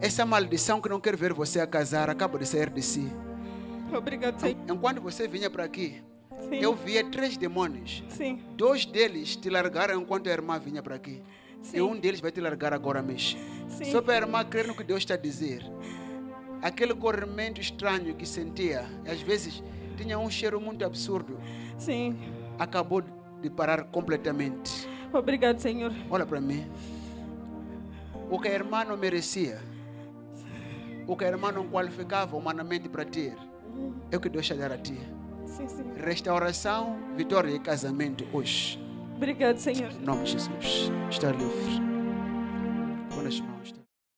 Essa maldição que não quer ver você a casar acaba de sair de si. Obrigado, Senhor. Enquanto você vinha para aqui, Sim. eu via três demônios. Sim. Dois deles te largaram enquanto a irmã vinha para aqui. Sim. E um deles vai te largar agora mesmo. Sim. Só para a irmã crer no que Deus está a dizer. Aquele corrimento estranho que sentia, às vezes tinha um cheiro muito absurdo, Sim. acabou de parar completamente. Obrigado, Senhor. Olha para mim. O que a irmã não merecia, o que a irmã não qualificava humanamente para ter, é o que Deus está a dar a ti. Sim, sim. Restauração, vitória e casamento hoje. Obrigado, Senhor. Em nome de Jesus. Está livre.